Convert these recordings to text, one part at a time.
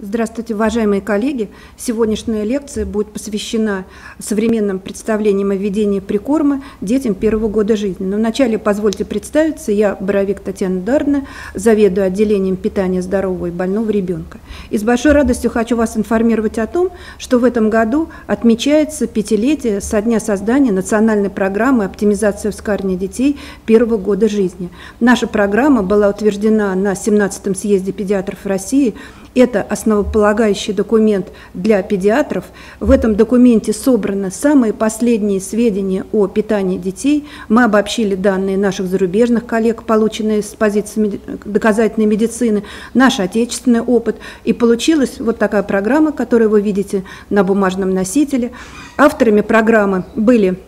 Здравствуйте, уважаемые коллеги! Сегодняшняя лекция будет посвящена современным представлениям о введении прикорма детям первого года жизни. Но вначале позвольте представиться, я Боровик Татьяна Дарна, заведую отделением питания здорового и больного ребенка. И с большой радостью хочу вас информировать о том, что в этом году отмечается пятилетие со дня создания национальной программы оптимизации вскармливания детей первого года жизни. Наша программа была утверждена на 17-м съезде педиатров России это основополагающий документ для педиатров. В этом документе собраны самые последние сведения о питании детей. Мы обобщили данные наших зарубежных коллег, полученные с позиции доказательной медицины, наш отечественный опыт. И получилась вот такая программа, которую вы видите на бумажном носителе. Авторами программы были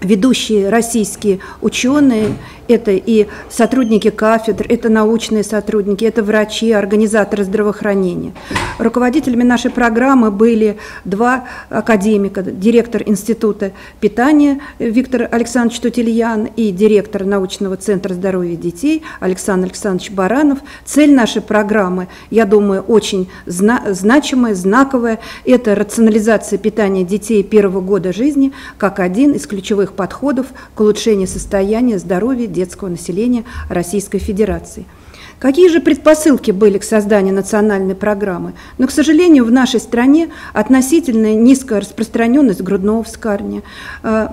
ведущие российские ученые это и сотрудники кафедр, это научные сотрудники, это врачи, организаторы здравоохранения. Руководителями нашей программы были два академика, директор Института питания Виктор Александрович Тутельян и директор научного центра здоровья детей Александр Александрович Баранов. Цель нашей программы, я думаю, очень зна значимая, знаковая. Это рационализация питания детей первого года жизни как один из ключевых подходов к улучшению состояния здоровья детского населения Российской Федерации – Какие же предпосылки были к созданию национальной программы? Но, к сожалению, в нашей стране относительно низкая распространенность грудного вскармливания. Э,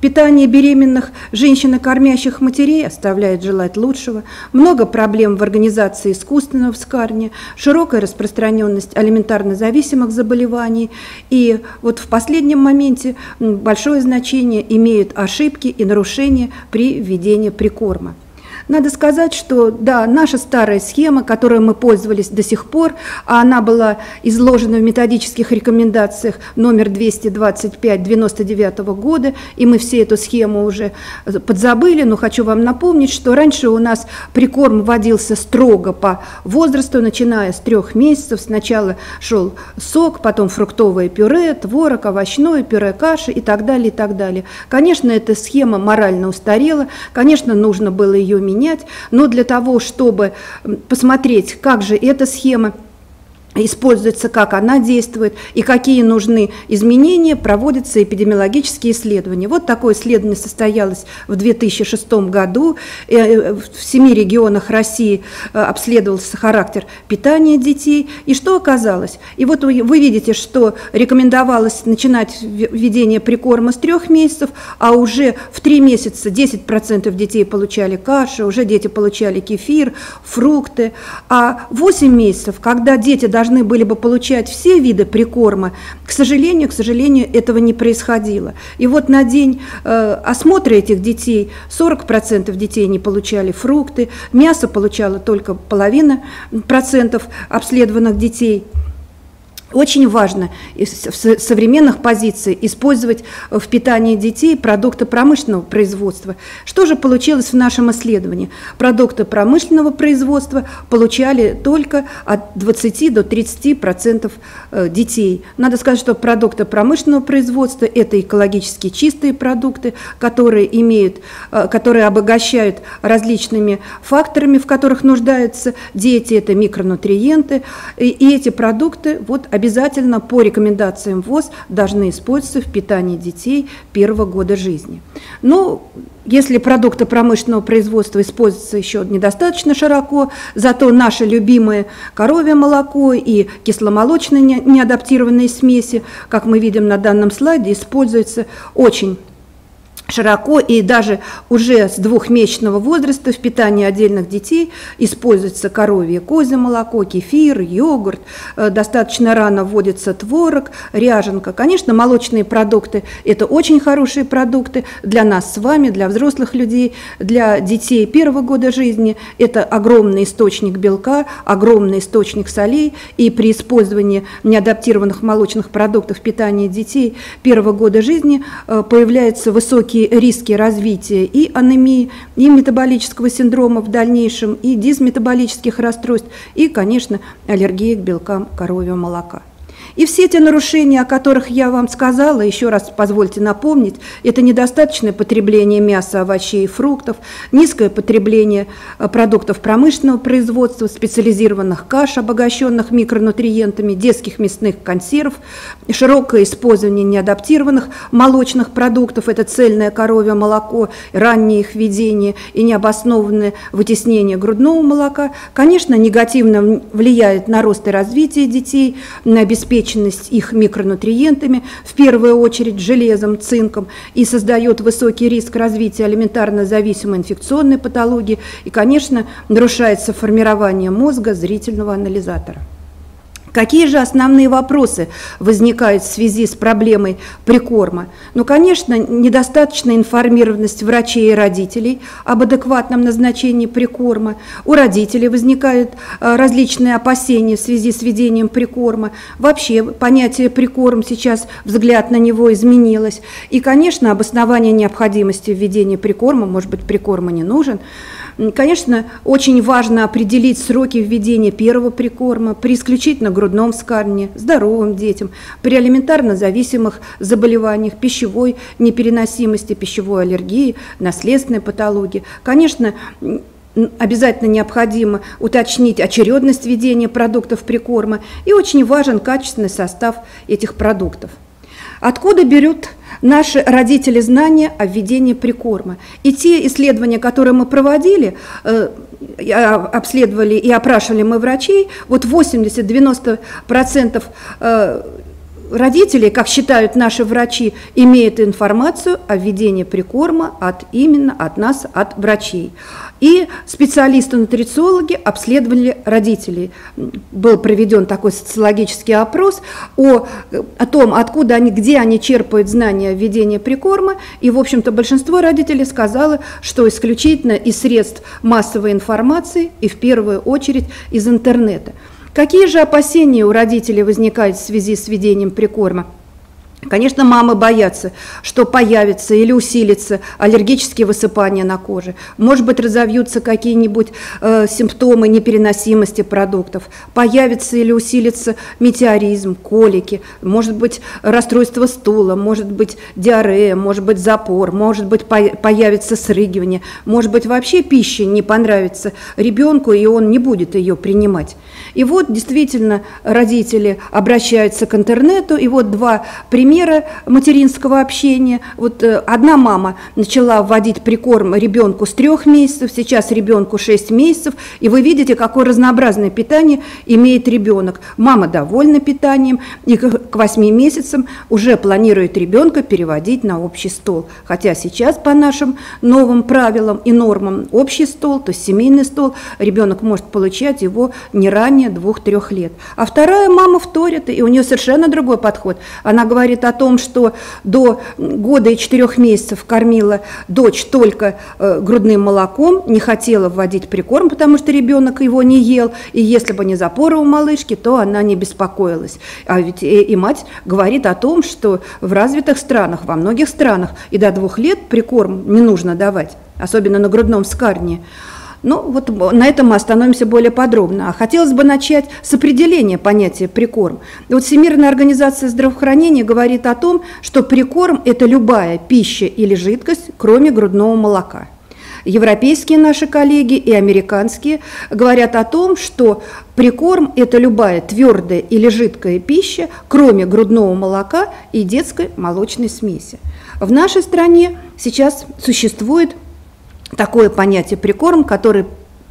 питание беременных женщин и кормящих матерей оставляет желать лучшего. Много проблем в организации искусственного вскармливания, широкая распространенность алиментарно зависимых заболеваний. И вот в последнем моменте большое значение имеют ошибки и нарушения при введении прикорма. Надо сказать, что да, наша старая схема, которой мы пользовались до сих пор, она была изложена в методических рекомендациях номер 225 99 года, и мы все эту схему уже подзабыли, но хочу вам напомнить, что раньше у нас прикорм вводился строго по возрасту, начиная с трех месяцев. Сначала шел сок, потом фруктовое пюре, творог, овощное пюре, каши и так далее, и так далее. Конечно, эта схема морально устарела, конечно, нужно было ее менять, менять, но для того, чтобы посмотреть, как же эта схема используется, как она действует и какие нужны изменения, проводятся эпидемиологические исследования. Вот такое исследование состоялось в 2006 году. Э, в семи регионах России э, обследовался характер питания детей. И что оказалось? И вот вы видите, что рекомендовалось начинать введение прикорма с трех месяцев, а уже в три месяца 10% детей получали кашу, уже дети получали кефир, фрукты. А 8 месяцев, когда дети должны должны были бы получать все виды прикорма. К сожалению, к сожалению, этого не происходило. И вот на день э, осмотра этих детей 40% детей не получали фрукты, мясо получала только половина процентов обследованных детей – очень важно в современных позициях использовать в питании детей продукты промышленного производства. Что же получилось в нашем исследовании? Продукты промышленного производства получали только от 20 до 30 процентов э, детей. Надо сказать, что продукты промышленного производства – это экологически чистые продукты, которые, имеют, э, которые обогащают различными факторами, в которых нуждаются дети, это микронутриенты. И, эти продукты вот, обязательно обязательно по рекомендациям ВОЗ должны использоваться в питании детей первого года жизни. Ну, если продукты промышленного производства используются еще недостаточно широко, зато наше любимое коровье молоко и кисломолочные неадаптированные смеси, как мы видим на данном слайде, используются очень широко и даже уже с двухмесячного возраста в питании отдельных детей используется коровье козье молоко, кефир, йогурт, э, достаточно рано вводится творог, ряженка. Конечно, молочные продукты – это очень хорошие продукты для нас с вами, для взрослых людей, для детей первого года жизни. Это огромный источник белка, огромный источник солей, и при использовании неадаптированных молочных продуктов в питании детей первого года жизни э, появляются высокие высокие риски развития и анемии, и метаболического синдрома в дальнейшем, и дисметаболических расстройств, и, конечно, аллергии к белкам коровьего молока. И все те нарушения, о которых я вам сказала, еще раз позвольте напомнить, это недостаточное потребление мяса, овощей и фруктов, низкое потребление э, продуктов промышленного производства, специализированных каш, обогащенных микронутриентами, детских мясных консервов, широкое использование неадаптированных молочных продуктов, это цельное коровье молоко, раннее их введение и необоснованное вытеснение грудного молока, конечно, негативно влияет на рост и развитие детей, на обеспеченность их микронутриентами, в первую очередь железом, цинком, и создает высокий риск развития алиментарно зависимой инфекционной патологии и, конечно, нарушается формирование мозга зрительного анализатора. Какие же основные вопросы возникают в связи с проблемой прикорма? Ну, конечно, недостаточная информированность врачей и родителей об адекватном назначении прикорма. У родителей возникают э, различные опасения в связи с введением прикорма. Вообще понятие прикорм сейчас, взгляд на него изменилось. И, конечно, обоснование необходимости введения прикорма, может быть, прикорма не нужен, Конечно, очень важно определить сроки введения первого прикорма при исключительно грудном вскармливании, здоровым детям, при элементарно зависимых заболеваниях, пищевой непереносимости, пищевой аллергии, наследственной патологии. Конечно, обязательно необходимо уточнить очередность введения продуктов прикорма и очень важен качественный состав этих продуктов. Откуда берут наши родители знания о введении прикорма? И те исследования, которые мы проводили, э, обследовали и опрашивали мы врачей, вот 80-90% родителей, как считают наши врачи, имеют информацию о введении прикорма от, именно от нас, от врачей. И специалисты-нутрициологи обследовали родителей. Был проведен такой социологический опрос о, о том, откуда они, где они черпают знания о введении прикорма. И, в общем-то, большинство родителей сказало, что исключительно из средств массовой информации и в первую очередь из интернета. Какие же опасения у родителей возникают в связи с введением прикорма? Конечно, мамы боятся, что появится или усилится аллергические высыпания на коже. Может быть, разовьются какие-нибудь э, симптомы непереносимости продуктов. Появится или усилится метеоризм, колики, может быть, расстройство стула, может быть, диарея, может быть, запор, может быть, по появится срыгивание, может быть, вообще пища не понравится ребенку, и он не будет ее принимать. И вот, действительно, родители обращаются к интернету, и вот два примера материнского общения. Вот э, одна мама начала вводить прикорм ребенку с трех месяцев, сейчас ребенку 6 месяцев, и вы видите, какое разнообразное питание имеет ребенок. Мама довольна питанием, и к 8 месяцам уже планирует ребенка переводить на общий стол. Хотя сейчас по нашим новым правилам и нормам общий стол, то есть семейный стол, ребенок может получать его не ранее двух-трех лет. А вторая мама вторит, и у нее совершенно другой подход. Она говорит, о том, что до года и четырех месяцев кормила дочь только э, грудным молоком, не хотела вводить прикорм, потому что ребенок его не ел, и если бы не запоры у малышки, то она не беспокоилась. А ведь и, и мать говорит о том, что в развитых странах, во многих странах и до двух лет прикорм не нужно давать, особенно на грудном вскармливании. Ну, вот на этом мы остановимся более подробно. А хотелось бы начать с определения понятия прикорм. Вот Всемирная организация здравоохранения говорит о том, что прикорм – это любая пища или жидкость, кроме грудного молока. Европейские наши коллеги и американские говорят о том, что прикорм – это любая твердая или жидкая пища, кроме грудного молока и детской молочной смеси. В нашей стране сейчас существует такое понятие прикорм, который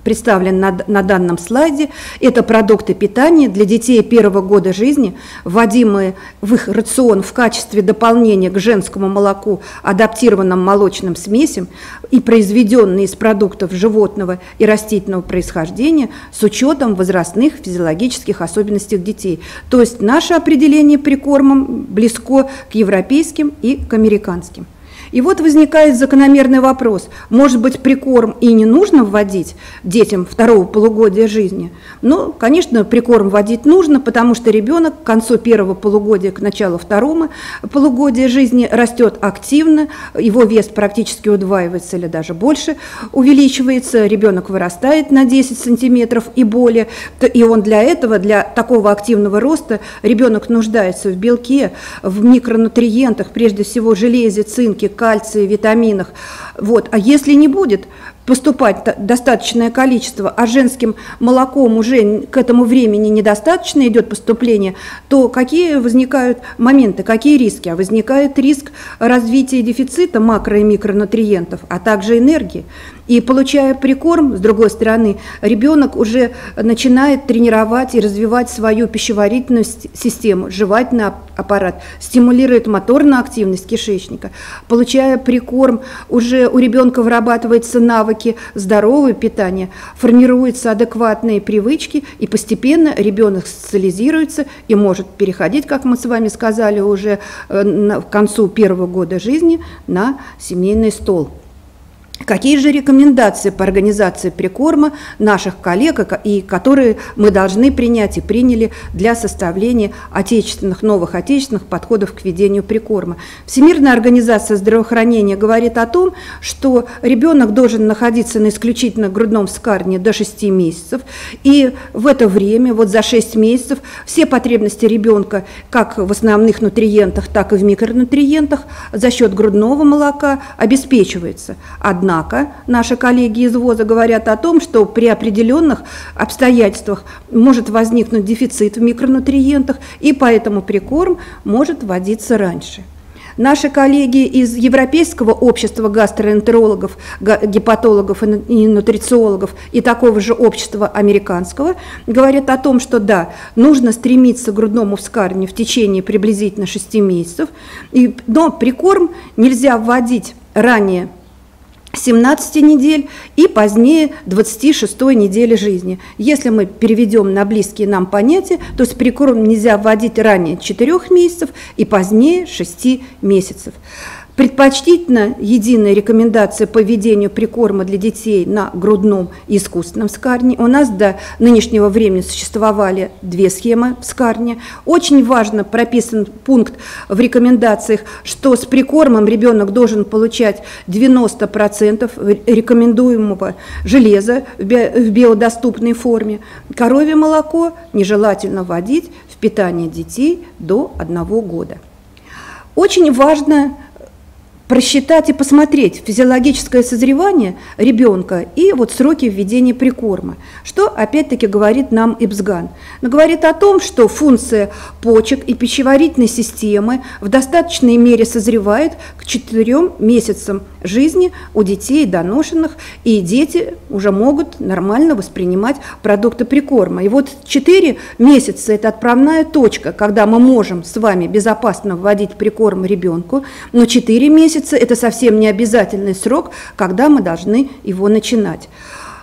представлен на, на данном слайде. Это продукты питания для детей первого года жизни, вводимые в их рацион в качестве дополнения к женскому молоку, адаптированным молочным смесям и произведенные из продуктов животного и растительного происхождения с учетом возрастных физиологических особенностей детей. То есть наше определение прикормом близко к европейским и к американским. И вот возникает закономерный вопрос, может быть, прикорм и не нужно вводить детям второго полугодия жизни? Ну, конечно, прикорм вводить нужно, потому что ребенок к концу первого полугодия, к началу второго полугодия жизни растет активно, его вес практически удваивается или даже больше увеличивается, ребенок вырастает на 10 сантиметров и более, и он для этого, для такого активного роста, ребенок нуждается в белке, в микронутриентах, прежде всего железе, цинке, кальции, витаминах. Вот. А если не будет, поступать достаточное количество, а женским молоком уже к этому времени недостаточно идет поступление, то какие возникают моменты, какие риски? А возникает риск развития дефицита макро- и микронутриентов, а также энергии. И получая прикорм, с другой стороны, ребенок уже начинает тренировать и развивать свою пищеварительную систему, жевательный аппарат, стимулирует моторную активность кишечника. Получая прикорм, уже у ребенка вырабатывается навыки здорового питания, формируются адекватные привычки, и постепенно ребенок социализируется и может переходить, как мы с вами сказали, уже э, к концу первого года жизни на семейный стол. Какие же рекомендации по организации прикорма наших коллег, и которые мы должны принять и приняли для составления отечественных, новых отечественных подходов к ведению прикорма? Всемирная организация здравоохранения говорит о том, что ребенок должен находиться на исключительно грудном вскармливании до 6 месяцев, и в это время, вот за 6 месяцев, все потребности ребенка, как в основных нутриентах, так и в микронутриентах, за счет грудного молока обеспечиваются. Одна Однако наши коллеги из ВОЗа говорят о том, что при определенных обстоятельствах может возникнуть дефицит в микронутриентах, и поэтому прикорм может вводиться раньше. Наши коллеги из Европейского общества гастроэнтерологов, гепатологов и нутрициологов и такого же общества американского говорят о том, что да, нужно стремиться к грудному вскармливанию в течение приблизительно 6 месяцев, но прикорм нельзя вводить ранее 17 недель и позднее 26 недели жизни. Если мы переведем на близкие нам понятия, то с прикорм нельзя вводить ранее 4 месяцев и позднее 6 месяцев. Предпочтительно единая рекомендация по введению прикорма для детей на грудном и искусственном вскармливании. У нас до нынешнего времени существовали две схемы вскармливания. Очень важно прописан пункт в рекомендациях, что с прикормом ребенок должен получать 90% рекомендуемого железа в биодоступной форме. Коровье молоко нежелательно вводить в питание детей до одного года. Очень важно просчитать и посмотреть физиологическое созревание ребенка и вот сроки введения прикорма. Что опять-таки говорит нам Ибсган? Но говорит о том, что функция почек и пищеварительной системы в достаточной мере созревает к 4 месяцам жизни у детей доношенных, и дети уже могут нормально воспринимать продукты прикорма. И вот 4 месяца – это отправная точка, когда мы можем с вами безопасно вводить прикорм ребенку, но 4 месяца это совсем не обязательный срок, когда мы должны его начинать.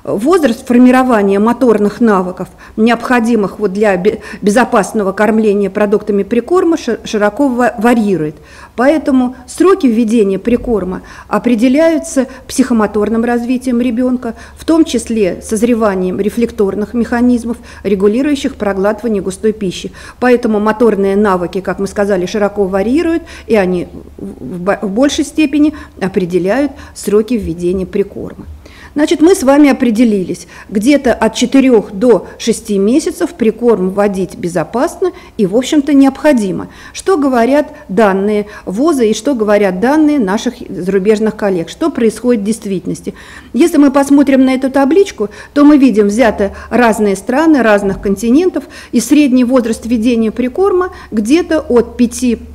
Возраст формирования моторных навыков, необходимых вот для безопасного кормления продуктами прикорма, широко варьирует. Поэтому сроки введения прикорма определяются психомоторным развитием ребенка, в том числе созреванием рефлекторных механизмов, регулирующих проглатывание густой пищи. Поэтому моторные навыки, как мы сказали, широко варьируют, и они в большей степени определяют сроки введения прикорма. Значит, мы с вами определились, где-то от 4 до 6 месяцев прикорм вводить безопасно и, в общем-то, необходимо. Что говорят данные ВОЗа и что говорят данные наших зарубежных коллег, что происходит в действительности. Если мы посмотрим на эту табличку, то мы видим взяты разные страны, разных континентов, и средний возраст введения прикорма где-то от 5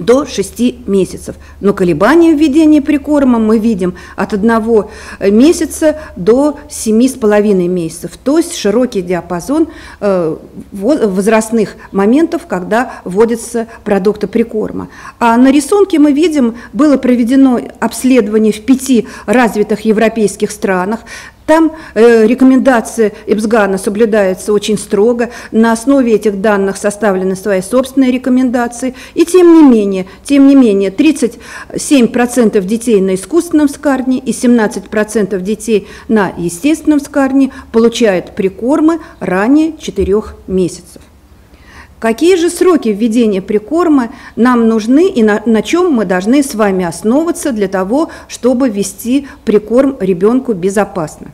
до 6 месяцев. Но колебания введения прикорма мы видим от 1 месяца до 7,5 месяцев. То есть широкий диапазон э, возрастных моментов, когда вводятся продукты прикорма. А на рисунке мы видим, было проведено обследование в пяти развитых европейских странах. Там э, рекомендации ИБСГАНа соблюдаются очень строго, на основе этих данных составлены свои собственные рекомендации, и тем не менее, тем не менее 37% детей на искусственном скарне и 17% детей на естественном скарне получают прикормы ранее 4 месяцев. Какие же сроки введения прикорма нам нужны и на, на чем мы должны с вами основываться для того, чтобы ввести прикорм ребенку безопасно?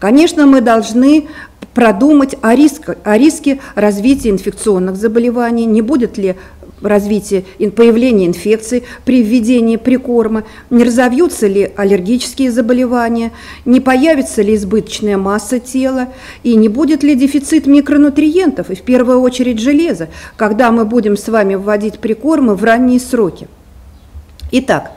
Конечно, мы должны продумать о, риске, о риске развития инфекционных заболеваний, не будет ли развитие, появления инфекций при введении прикорма, не разовьются ли аллергические заболевания, не появится ли избыточная масса тела и не будет ли дефицит микронутриентов, и в первую очередь железа, когда мы будем с вами вводить прикормы в ранние сроки. Итак,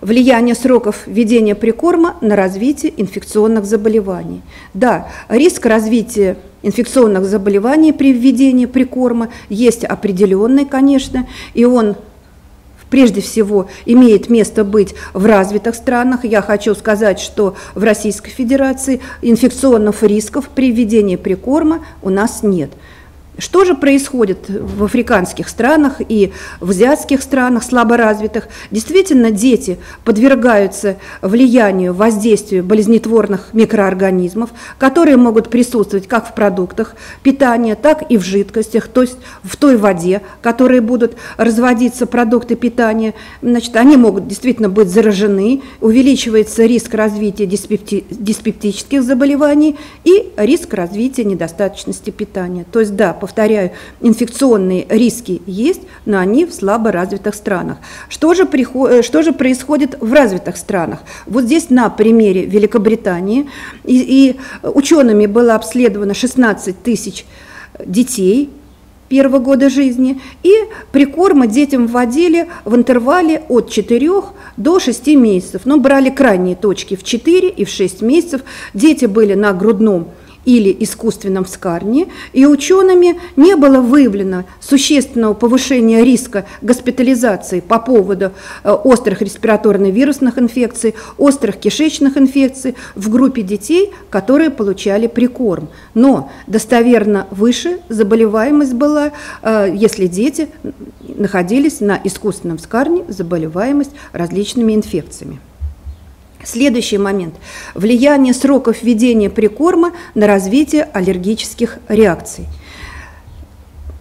влияние сроков введения прикорма на развитие инфекционных заболеваний. Да, риск развития инфекционных заболеваний при введении прикорма есть определенный, конечно, и он прежде всего имеет место быть в развитых странах. Я хочу сказать, что в Российской Федерации инфекционных рисков при введении прикорма у нас нет. Что же происходит в африканских странах и в азиатских странах слаборазвитых? Действительно, дети подвергаются влиянию, воздействию болезнетворных микроорганизмов, которые могут присутствовать как в продуктах питания, так и в жидкостях, то есть в той воде, которые будут разводиться продукты питания. Значит, они могут действительно быть заражены, увеличивается риск развития диспепти диспептических заболеваний и риск развития недостаточности питания. То есть, да, повторяю, инфекционные риски есть, но они в слабо развитых странах. Что же, приход... Э, что же происходит в развитых странах? Вот здесь на примере Великобритании и, и учеными было обследовано 16 тысяч детей, первого года жизни, и прикормы детям вводили в интервале от 4 до 6 месяцев. Но брали крайние точки в 4 и в 6 месяцев. Дети были на грудном или искусственном вскармливании, и учеными не было выявлено существенного повышения риска госпитализации по поводу э, острых респираторно-вирусных инфекций, острых кишечных инфекций в группе детей, которые получали прикорм. Но достоверно выше заболеваемость была, э, если дети находились на искусственном вскармливании, заболеваемость различными инфекциями. Следующий момент. Влияние сроков введения прикорма на развитие аллергических реакций.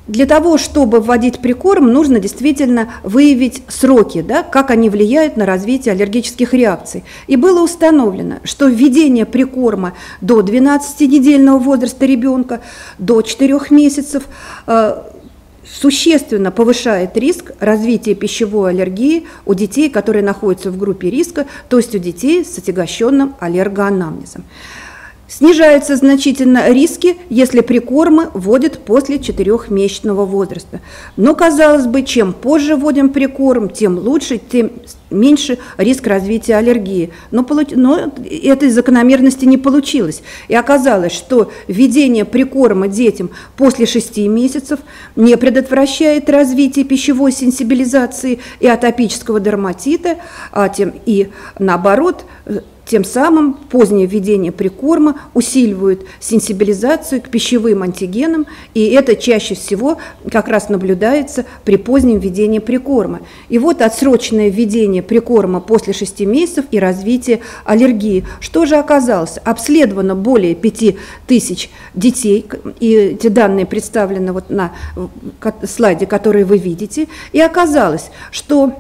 Для того, чтобы вводить прикорм, нужно действительно выявить сроки, да, как они влияют на развитие аллергических реакций. И было установлено, что введение прикорма до 12-недельного возраста ребенка, до 4 месяцев э, существенно повышает риск развития пищевой аллергии у детей, которые находятся в группе риска, то есть у детей с отягощенным аллергоанамнезом. Снижаются значительно риски, если прикормы вводят после 4-месячного возраста. Но, казалось бы, чем позже вводим прикорм, тем лучше, тем меньше риск развития аллергии. Но, но этой закономерности не получилось. И оказалось, что введение прикорма детям после 6 месяцев не предотвращает развитие пищевой сенсибилизации и атопического дерматита, а тем и наоборот – тем самым позднее введение прикорма усиливает сенсибилизацию к пищевым антигенам, и это чаще всего как раз наблюдается при позднем введении прикорма. И вот отсроченное введение прикорма после 6 месяцев и развитие аллергии. Что же оказалось? Обследовано более 5 тысяч детей, и эти данные представлены вот на слайде, который вы видите, и оказалось, что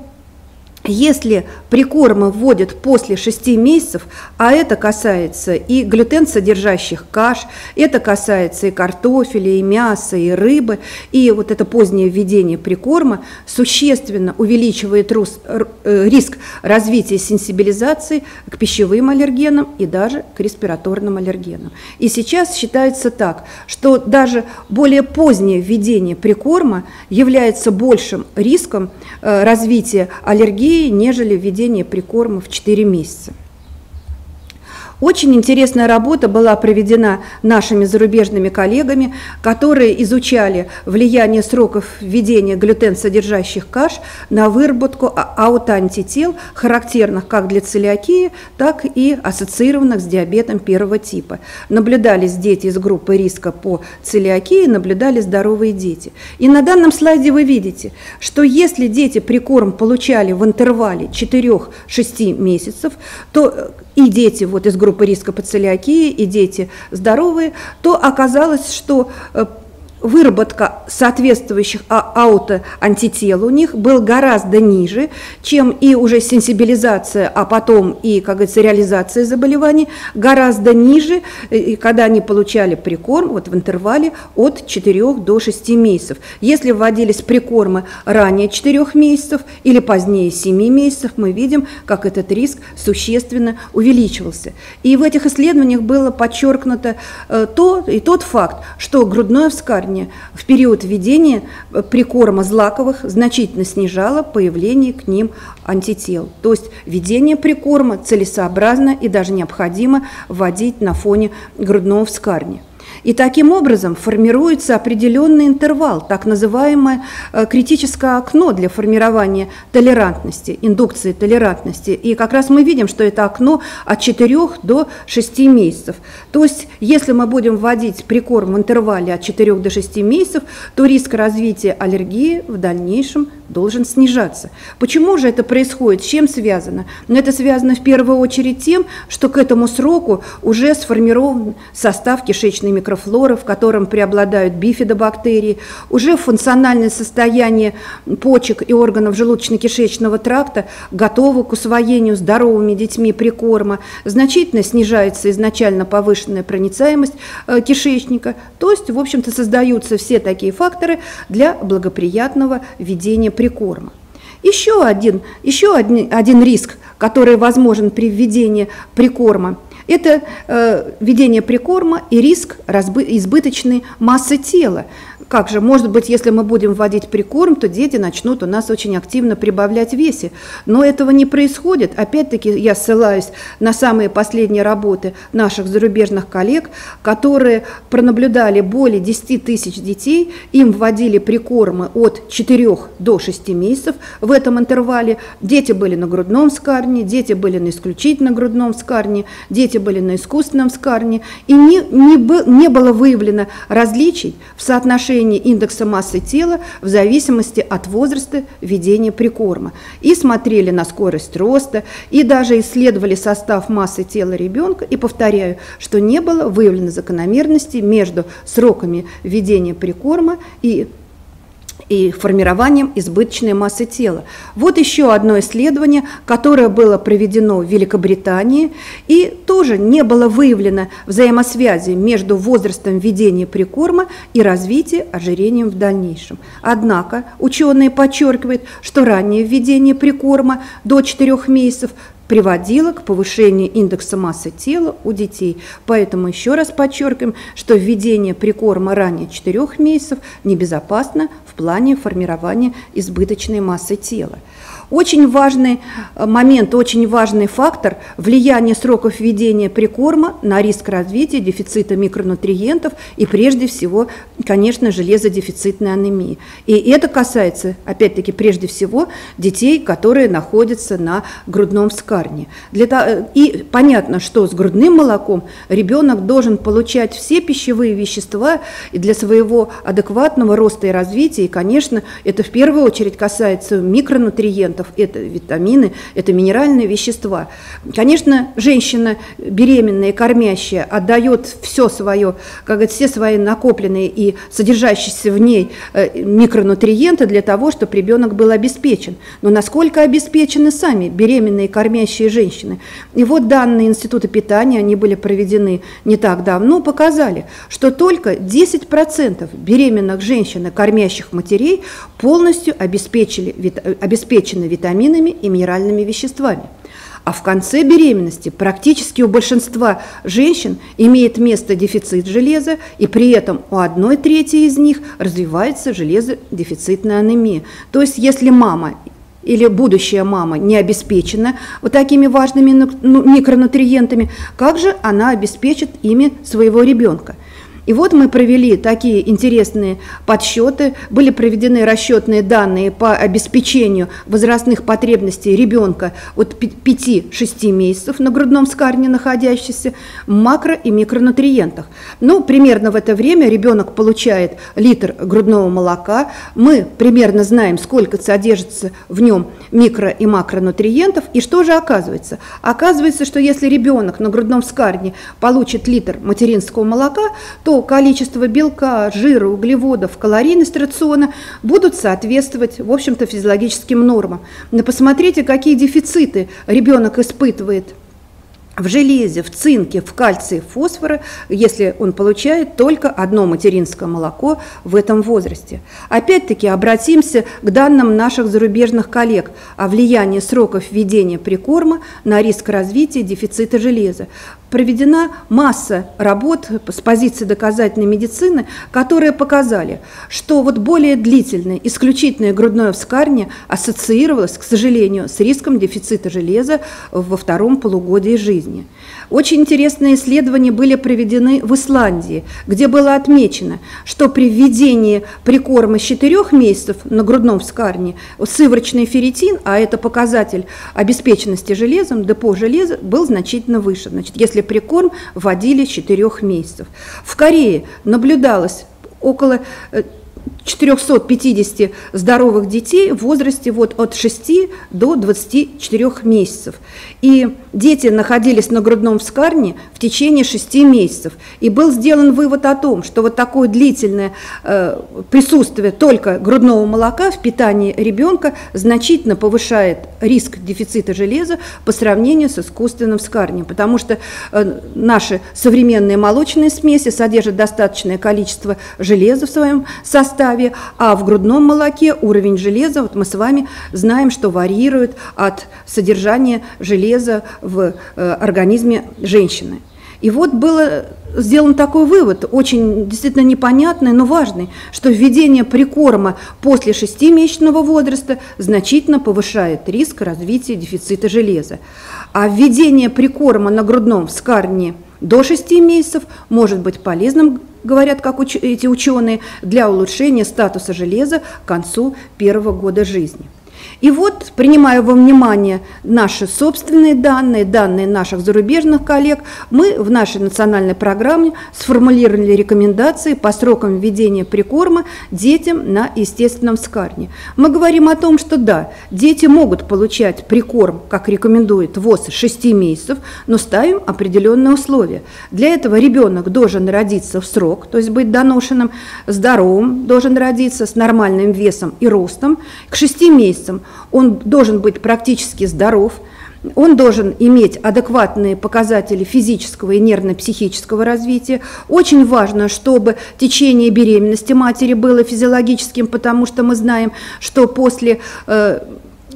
если прикормы вводят после 6 месяцев, а это касается и глютен содержащих каш, это касается и картофеля, и мяса, и рыбы, и вот это позднее введение прикорма существенно увеличивает э, риск развития сенсибилизации к пищевым аллергенам и даже к респираторным аллергенам. И сейчас считается так, что даже более позднее введение прикорма является большим риском э, развития аллергии, нежели введение прикорма в 4 месяца. Очень интересная работа была проведена нашими зарубежными коллегами, которые изучали влияние сроков введения глютен-содержащих каш на выработку а, аутоантител, характерных как для целиакии, так и ассоциированных с диабетом первого типа. Наблюдались дети из группы риска по целиакии, наблюдали здоровые дети. И на данном слайде вы видите, что если дети прикорм получали в интервале 4-6 месяцев, то и дети вот из группы риска по целиакии, и дети здоровые, то оказалось, что э, выработка соответствующих а, аутоантител у них был гораздо ниже, чем и уже сенсибилизация, а потом и, как говорится, реализация заболеваний гораздо ниже, и когда они получали прикорм вот в интервале от 4 до 6 месяцев. Если вводились прикормы ранее 4 месяцев или позднее 7 месяцев, мы видим, как этот риск существенно увеличивался. И в этих исследованиях было подчеркнуто э, то, и тот факт, что грудное вскармливание лекарня в период введения э, прикорма злаковых значительно снижала появление к ним антител. То есть введение прикорма целесообразно и даже необходимо вводить на фоне грудного вскармливания. И таким образом формируется определенный интервал, так называемое э, критическое окно для формирования толерантности, индукции толерантности. И как раз мы видим, что это окно от 4 до 6 месяцев. То есть, если мы будем вводить прикорм в интервале от 4 до 6 месяцев, то риск развития аллергии в дальнейшем должен снижаться. Почему же это происходит? С чем связано? Но это связано в первую очередь тем, что к этому сроку уже сформирован состав кишечной микрофлоры, в котором преобладают бифидобактерии, уже функциональное состояние почек и органов желудочно-кишечного тракта готово к усвоению здоровыми детьми прикорма, значительно снижается изначально повышенная проницаемость э, кишечника, то есть, в общем-то, создаются все такие факторы для благоприятного ведения прикорма. Еще один, еще один, один риск, который возможен при введении прикорма, это э, введение прикорма и риск разбы- избыточной массы тела как же, может быть, если мы будем вводить прикорм, то дети начнут у нас очень активно прибавлять весе. Но этого не происходит. Опять-таки я ссылаюсь на самые последние работы наших зарубежных коллег, которые пронаблюдали более 10 тысяч детей, им вводили прикормы от 4 до 6 месяцев в этом интервале. Дети были на грудном скарне, дети были на исключительно грудном скарне, дети были на искусственном скарне, и не, не, не было выявлено различий в соотношении индекса массы тела в зависимости от возраста введения прикорма. И смотрели на скорость роста, и даже исследовали состав массы тела ребенка. И повторяю, что не было выявлено закономерности между сроками введения прикорма и и формированием избыточной массы тела. Вот еще одно исследование, которое было проведено в Великобритании, и тоже не было выявлено взаимосвязи между возрастом введения прикорма и развитием ожирения в дальнейшем. Однако ученые подчеркивают, что раннее введение прикорма до 4 месяцев приводило к повышению индекса массы тела у детей. Поэтому еще раз подчеркиваем, что введение прикорма ранее 4 месяцев небезопасно плане формирования избыточной массы тела. Очень важный э, момент, очень важный фактор влияния сроков введения прикорма на риск развития дефицита микронутриентов и прежде всего, конечно, железодефицитной анемии. И это касается, опять-таки, прежде всего детей, которые находятся на грудном вскарне. Для того, и понятно, что с грудным молоком ребенок должен получать все пищевые вещества для своего адекватного роста и развития, и, конечно, это в первую очередь касается микронутриентов, элементов, это витамины, это минеральные вещества. Конечно, женщина беременная, кормящая, отдает все свое, как говорится, все свои накопленные и содержащиеся в ней э, микронутриенты для того, чтобы ребенок был обеспечен. Но насколько обеспечены сами беременные кормящие женщины? И вот данные Института питания, они были проведены не так давно, показали, что только 10% беременных женщин кормящих матерей полностью обеспечили, обеспечены витаминами и минеральными веществами. А в конце беременности практически у большинства женщин имеет место дефицит железа, и при этом у одной трети из них развивается железодефицитная анемия. То есть если мама или будущая мама не обеспечена вот такими важными ну, микронутриентами, как же она обеспечит ими своего ребенка? И вот мы провели такие интересные подсчеты, были проведены расчетные данные по обеспечению возрастных потребностей ребенка от 5-6 месяцев на грудном скарне находящихся макро- и микронутриентах. Ну, примерно в это время ребенок получает литр грудного молока. Мы примерно знаем, сколько содержится в нем микро- и макронутриентов. И что же оказывается? Оказывается, что если ребенок на грудном скарне получит литр материнского молока, то количество белка, жира, углеводов, калорийность рациона будут соответствовать, в общем-то, физиологическим нормам. Но посмотрите, какие дефициты ребенок испытывает в железе, в цинке, в кальции, в фосфоре, если он получает только одно материнское молоко в этом возрасте. Опять-таки обратимся к данным наших зарубежных коллег о влиянии сроков введения прикорма на риск развития дефицита железа проведена масса работ с позиции доказательной медицины, которые показали, что вот более длительное исключительное грудное вскармливание ассоциировалось, к сожалению, с риском дефицита железа во втором полугодии жизни. Очень интересные исследования были проведены в Исландии, где было отмечено, что при введении прикорма с 4 месяцев на грудном вскармливании сыворочный ферритин, а это показатель обеспеченности железом, депо железа, был значительно выше. Значит, если прикорм вводили с 4 месяцев. В Корее наблюдалось около 450 здоровых детей в возрасте вот от 6 до 24 месяцев. И дети находились на грудном вскармливании в течение 6 месяцев. И был сделан вывод о том, что вот такое длительное э, присутствие только грудного молока в питании ребенка значительно повышает риск дефицита железа по сравнению с искусственным вскармливанием. Потому что э, наши современные молочные смеси содержат достаточное количество железа в своем составе, составе, а в грудном молоке уровень железа, вот мы с вами знаем, что варьирует от содержания железа в э, организме женщины. И вот был сделан такой вывод, очень действительно непонятный, но важный, что введение прикорма после шестимесячного возраста значительно повышает риск развития дефицита железа. А введение прикорма на грудном вскармливании до 6 месяцев может быть полезным говорят как уч эти ученые, для улучшения статуса железа к концу первого года жизни. И вот, принимая во внимание наши собственные данные, данные наших зарубежных коллег, мы в нашей национальной программе сформулировали рекомендации по срокам введения прикорма детям на естественном скарне. Мы говорим о том, что да, дети могут получать прикорм, как рекомендует ВОЗ, 6 месяцев, но ставим определенные условия. Для этого ребенок должен родиться в срок, то есть быть доношенным, здоровым, должен родиться с нормальным весом и ростом. К 6 месяцам он должен быть практически здоров, он должен иметь адекватные показатели физического и нервно-психического развития. Очень важно, чтобы течение беременности матери было физиологическим, потому что мы знаем, что после э,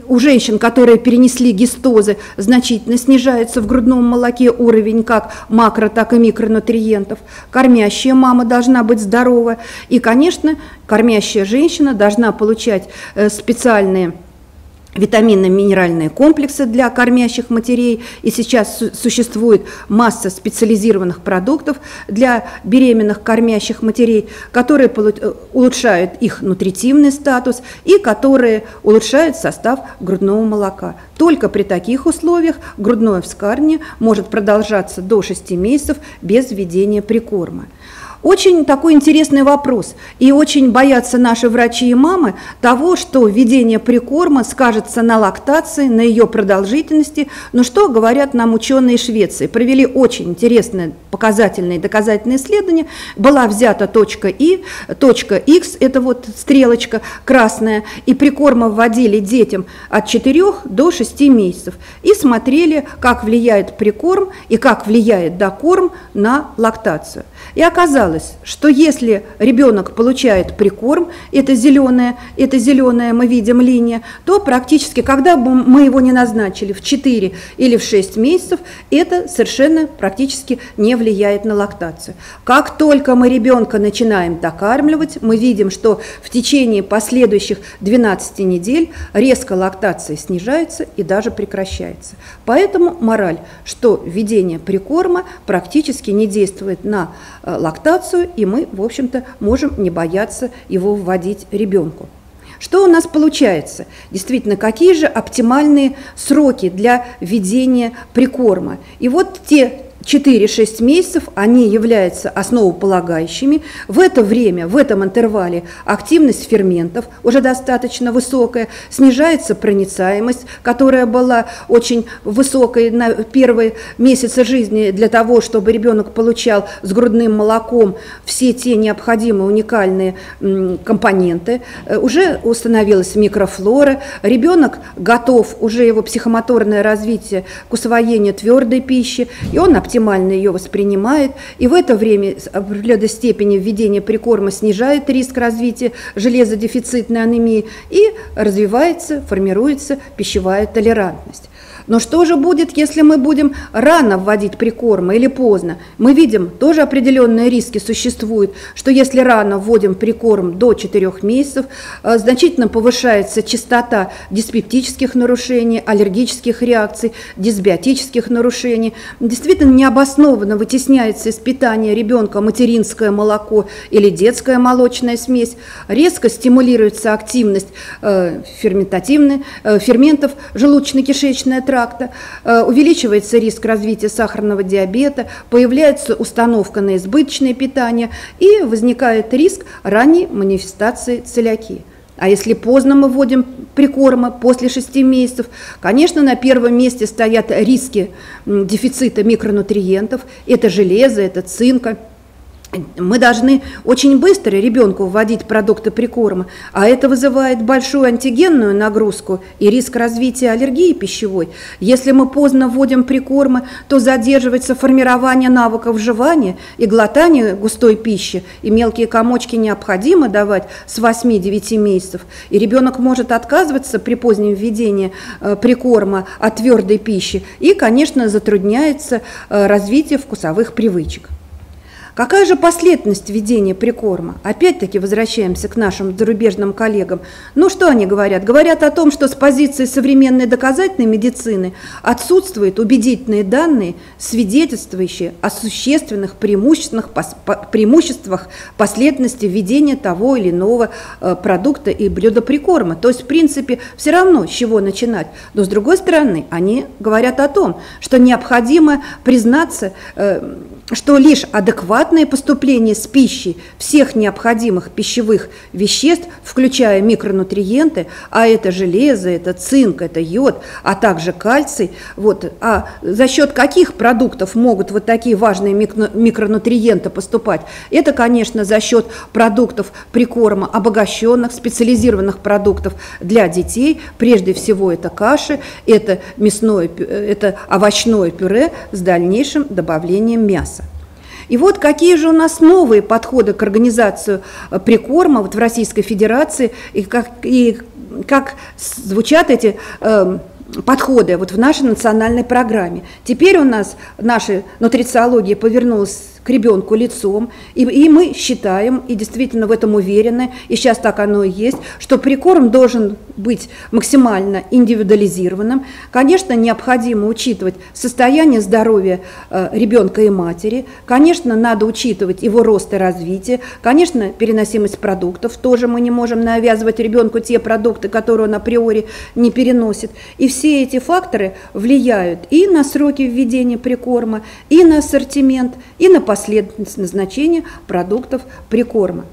у женщин, которые перенесли гистозы, значительно снижается в грудном молоке уровень как макро, так и микронутриентов. Кормящая мама должна быть здорова. И, конечно, кормящая женщина должна получать э, специальные витаминно-минеральные комплексы для кормящих матерей, и сейчас существует масса специализированных продуктов для беременных кормящих матерей, которые э, улучшают их нутритивный статус и которые улучшают состав грудного молока. Только при таких условиях грудное вскармливание может продолжаться до 6 месяцев без введения прикорма. Очень такой интересный вопрос. И очень боятся наши врачи и мамы того, что введение прикорма скажется на лактации, на ее продолжительности. Но что говорят нам ученые Швеции? Провели очень интересное показательное и доказательное исследование. Была взята точка И, точка X, это вот стрелочка красная, и прикорма вводили детям от 4 до 6 месяцев. И смотрели, как влияет прикорм и как влияет докорм на лактацию. И оказалось, оказалось, что если ребенок получает прикорм, это зеленая, это зеленая мы видим линия, то практически, когда бы мы его не назначили в 4 или в 6 месяцев, это совершенно практически не влияет на лактацию. Как только мы ребенка начинаем докармливать, мы видим, что в течение последующих 12 недель резко лактация снижается и даже прекращается. Поэтому мораль, что введение прикорма практически не действует на э, лактацию, и мы, в общем-то, можем не бояться его вводить ребенку. Что у нас получается? Действительно, какие же оптимальные сроки для введения прикорма? И вот те 4-6 месяцев, они являются основополагающими. В это время, в этом интервале активность ферментов уже достаточно высокая, снижается проницаемость, которая была очень высокой на первые месяцы жизни для того, чтобы ребенок получал с грудным молоком все те необходимые уникальные компоненты. Э, уже установилась микрофлора, ребенок готов, уже его психомоторное развитие к усвоению твердой пищи, и он оптимально ее воспринимает, и в это время с определенной степени введения прикорма снижает риск развития железодефицитной анемии и развивается, формируется пищевая толерантность. Но что же будет, если мы будем рано вводить прикормы или поздно? Мы видим, тоже определенные риски существуют, что если рано вводим прикорм до 4 месяцев, э, значительно повышается частота диспептических нарушений, аллергических реакций, дисбиотических нарушений. Действительно необоснованно вытесняется из питания ребенка материнское молоко или детская молочная смесь. Резко стимулируется активность э, ферментативных, э, ферментов желудочно-кишечной тракта, тракта, э, увеличивается риск развития сахарного диабета, появляется установка на избыточное питание и возникает риск ранней манифестации целиакии. А если поздно мы вводим прикормы после 6 месяцев, конечно, на первом месте стоят риски дефицита микронутриентов. Это железо, это цинка, мы должны очень быстро ребенку вводить продукты прикорма, а это вызывает большую антигенную нагрузку и риск развития аллергии пищевой. Если мы поздно вводим прикормы, то задерживается формирование навыков жевания и глотания густой пищи, и мелкие комочки необходимо давать с 8-9 месяцев. И ребенок может отказываться при позднем введении э, прикорма от твердой пищи, и, конечно, затрудняется э, развитие вкусовых привычек. Какая же последовательность ведения прикорма? Опять-таки возвращаемся к нашим зарубежным коллегам. Ну что они говорят? Говорят о том, что с позиции современной доказательной медицины отсутствуют убедительные данные, свидетельствующие о существенных преимуществах, преимуществах последовательности введения того или иного э, продукта и блюда прикорма. То есть, в принципе, все равно с чего начинать. Но с другой стороны, они говорят о том, что необходимо признаться, э, что лишь адекватное поступление с пищей всех необходимых пищевых веществ, включая микронутриенты, а это железо, это цинк, это йод, а также кальций, вот, а за счет каких продуктов могут вот такие важные микронутриенты поступать? Это, конечно, за счет продуктов прикорма, обогащенных, специализированных продуктов для детей, прежде всего это каши, это мясное, это овощное пюре с дальнейшим добавлением мяса. И вот какие же у нас новые подходы к организации э, прикорма вот в Российской Федерации, и как, и как звучат эти э, подходы вот в нашей национальной программе. Теперь у нас наша нутрициология повернулась к ребенку лицом. И, и мы считаем, и действительно в этом уверены, и сейчас так оно и есть, что прикорм должен быть максимально индивидуализированным. Конечно, необходимо учитывать состояние здоровья э, ребенка и матери. Конечно, надо учитывать его рост и развитие. Конечно, переносимость продуктов. Тоже мы не можем навязывать ребенку те продукты, которые он априори не переносит. И все эти факторы влияют и на сроки введения прикорма, и на ассортимент, и на последовательность назначения продуктов прикорма.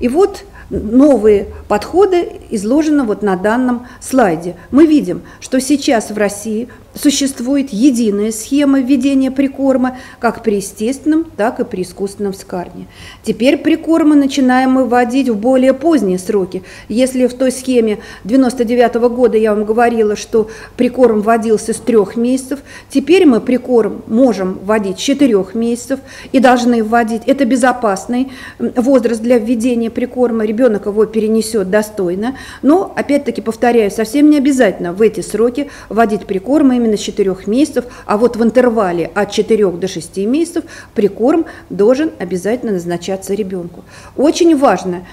И вот новые подходы изложены вот на данном слайде. Мы видим, что сейчас в России существует единая схема введения прикорма как при естественном, так и при искусственном вскармливании. Теперь прикормы начинаем мы вводить в более поздние сроки. Если в той схеме 99 -го года я вам говорила, что прикорм вводился с трех месяцев, теперь мы прикорм можем вводить с четырех месяцев и должны вводить. Это безопасный возраст для введения прикорма, ребенок его перенесет достойно, но, опять-таки, повторяю, совсем не обязательно в эти сроки вводить прикорм именно с 4 месяцев, а вот в интервале от 4 до 6 месяцев прикорм должен обязательно назначаться ребенку. Очень важно,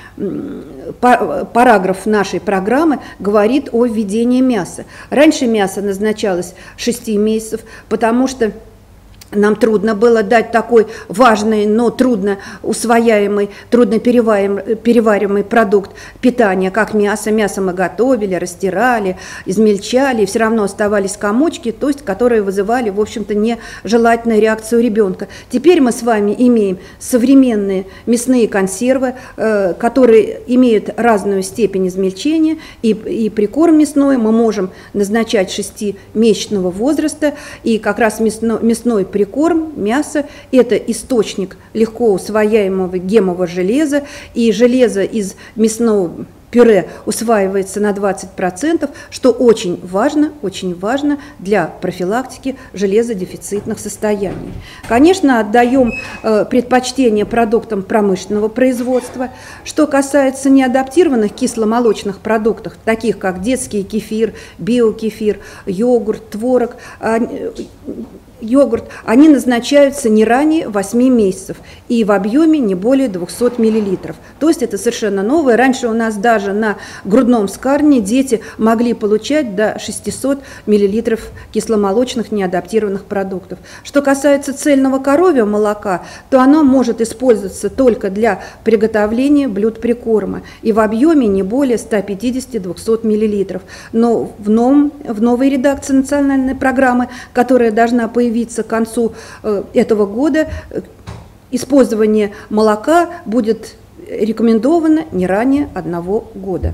параграф нашей программы говорит о введении мяса. Раньше мясо назначалось 6 месяцев, потому что нам трудно было дать такой важный, но трудно усвояемый, трудно перевариваемый продукт питания, как мясо. Мясо мы готовили, растирали, измельчали, и все равно оставались комочки, то есть, которые вызывали, в общем-то, нежелательную реакцию ребенка. Теперь мы с вами имеем современные мясные консервы, э, которые имеют разную степень измельчения, и, и прикорм мясной мы можем назначать 6-месячного возраста, и как раз мясной, мясной прикорм прикорм, мясо – это источник легко усвояемого гемового железа, и железо из мясного пюре усваивается на 20%, что очень важно, очень важно для профилактики железодефицитных состояний. Конечно, отдаем э, предпочтение продуктам промышленного производства. Что касается неадаптированных кисломолочных продуктов, таких как детский кефир, биокефир, йогурт, творог, йогурт, они назначаются не ранее 8 месяцев и в объеме не более 200 мл. То есть это совершенно новое. Раньше у нас даже на грудном скарне дети могли получать до 600 мл кисломолочных неадаптированных продуктов. Что касается цельного коровьего молока, то оно может использоваться только для приготовления блюд прикорма и в объеме не более 150-200 мл. Но в, новом, в новой редакции национальной программы, которая должна появиться появиться к концу э, этого года, использование молока будет рекомендовано не ранее одного года.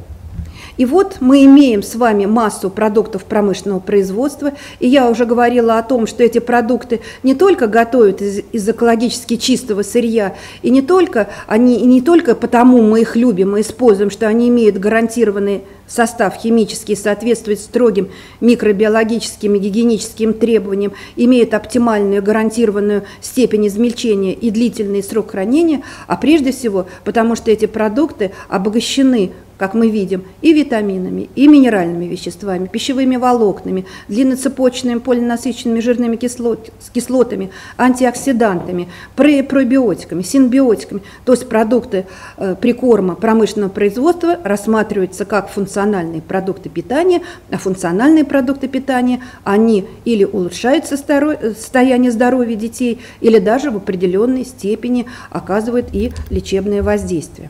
И вот мы имеем с вами массу продуктов промышленного производства, и я уже говорила о том, что эти продукты не только готовят из, из экологически чистого сырья, и не только, они, и не только потому мы их любим и используем, что они имеют гарантированный состав химический соответствует строгим микробиологическим и гигиеническим требованиям, имеет оптимальную гарантированную степень измельчения и длительный срок хранения, а прежде всего потому, что эти продукты обогащены как мы видим, и витаминами, и минеральными веществами, пищевыми волокнами, длинноцепочными полинасыщенными жирными кислот, кислотами, антиоксидантами, пробиотиками, синбиотиками. То есть продукты э, прикорма промышленного производства рассматриваются как функциональные продукты питания, а функциональные продукты питания, они или улучшают состояние здоровья детей, или даже в определенной степени оказывают и лечебное воздействие.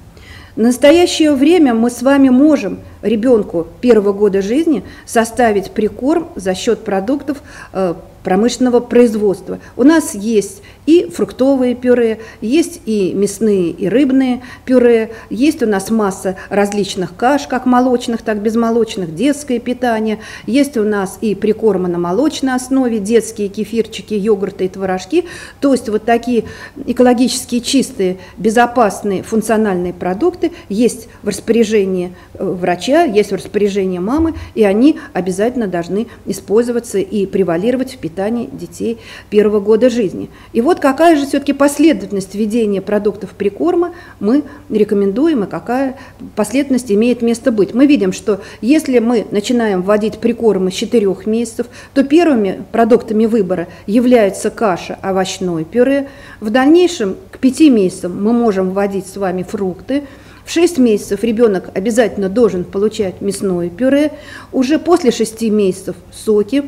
В настоящее время мы с вами можем ребенку первого года жизни составить прикорм за счет продуктов э, промышленного производства. У нас есть и фруктовые пюре, есть и мясные и рыбные пюре, есть у нас масса различных каш, как молочных, так и безмолочных, детское питание, есть у нас и прикормы на молочной основе, детские кефирчики, йогурты и творожки. То есть вот такие экологически чистые, безопасные, функциональные продукты есть в распоряжении врача, есть в распоряжении мамы, и они обязательно должны использоваться и превалировать в питании детей первого года жизни. И вот какая же все-таки последовательность введения продуктов прикорма мы рекомендуем и какая последовательность имеет место быть. Мы видим, что если мы начинаем вводить прикормы с 4 месяцев, то первыми продуктами выбора являются каша, овощное пюре. В дальнейшем к 5 месяцам мы можем вводить с вами фрукты, в 6 месяцев ребенок обязательно должен получать мясное пюре, уже после 6 месяцев соки,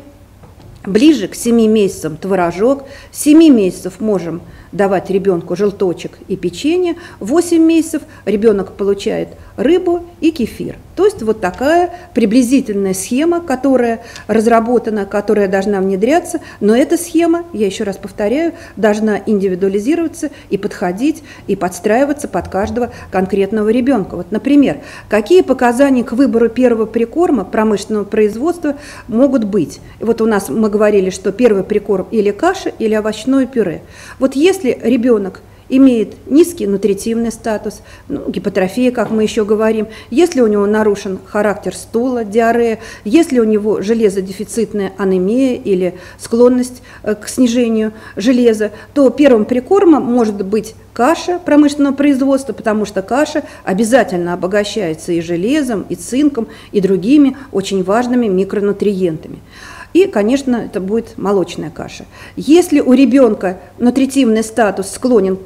Ближе к 7 месяцам творожок, с 7 месяцев можем давать ребенку желточек и печенье. 8 месяцев ребенок получает рыбу и кефир. То есть вот такая приблизительная схема, которая разработана, которая должна внедряться, но эта схема, я еще раз повторяю, должна индивидуализироваться и подходить, и подстраиваться под каждого конкретного ребенка. Вот, например, какие показания к выбору первого прикорма промышленного производства могут быть? Вот у нас мы говорили, что первый прикорм или каша, или овощное пюре. Вот если ребенок имеет низкий нутритивный статус, ну, гипотрофия, как мы еще говорим, если у него нарушен характер стула, диарея, если у него железодефицитная анемия или склонность э, к снижению железа, то первым прикормом может быть каша промышленного производства, потому что каша обязательно обогащается и железом, и цинком, и другими очень важными микронутриентами. И, конечно, это будет молочная каша. Если у ребенка нутритивный статус склонен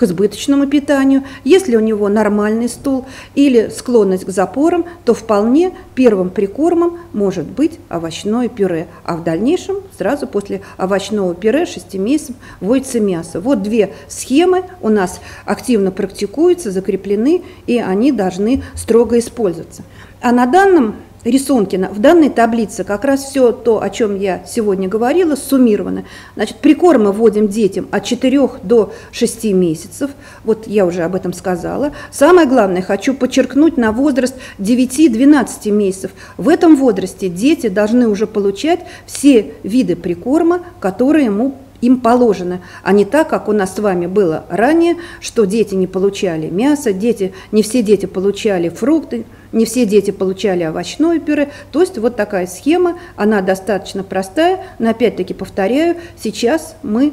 к избыточному питанию. Если у него нормальный стул или склонность к запорам, то вполне первым прикормом может быть овощное пюре, а в дальнейшем сразу после овощного пюре 6 месяцев вводится мясо. Вот две схемы у нас активно практикуются, закреплены, и они должны строго использоваться. А на данном рисунки в данной таблице как раз все то, о чем я сегодня говорила, суммировано. Значит, прикормы вводим детям от 4 до 6 месяцев, вот я уже об этом сказала. Самое главное, хочу подчеркнуть на возраст 9-12 месяцев. В этом возрасте дети должны уже получать все виды прикорма, которые ему им положено, а не так, как у нас с вами было ранее, что дети не получали мясо, дети, не все дети получали фрукты, не все дети получали овощное пюре. То есть вот такая схема, она достаточно простая, но опять-таки повторяю, сейчас мы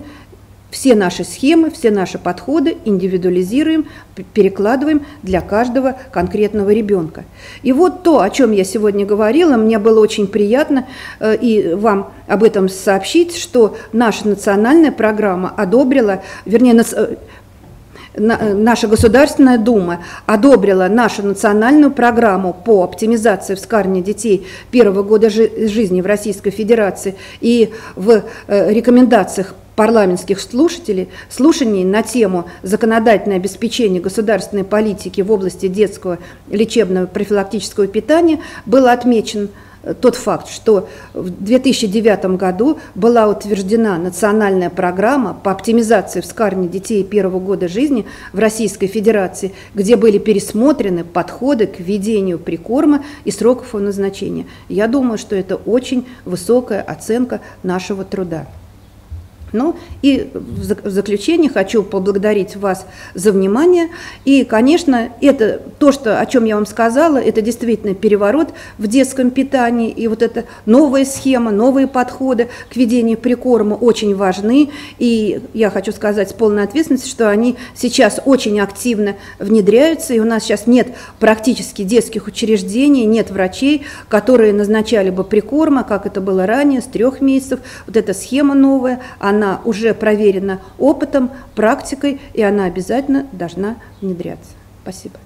все наши схемы, все наши подходы индивидуализируем, перекладываем для каждого конкретного ребенка. И вот то, о чем я сегодня говорила, мне было очень приятно э, и вам об этом сообщить, что наша национальная программа одобрила, вернее, э, наша Государственная Дума одобрила нашу национальную программу по оптимизации вскармливания детей первого года жизни в Российской Федерации и в э, рекомендациях парламентских слушателей, слушаний на тему законодательное обеспечение государственной политики в области детского лечебного профилактического питания было отмечен э, тот факт, что в 2009 году была утверждена национальная программа по оптимизации вскармливания детей первого года жизни в Российской Федерации, где были пересмотрены подходы к ведению прикорма и сроков его назначения. Я думаю, что это очень высокая оценка нашего труда. Ну и в заключение хочу поблагодарить вас за внимание. И, конечно, это то, что, о чем я вам сказала, это действительно переворот в детском питании. И вот эта новая схема, новые подходы к ведению прикорма очень важны. И я хочу сказать с полной ответственностью, что они сейчас очень активно внедряются. И у нас сейчас нет практически детских учреждений, нет врачей, которые назначали бы прикорма, как это было ранее, с трех месяцев. Вот эта схема новая, она она уже проверена опытом, практикой, и она обязательно должна внедряться. Спасибо.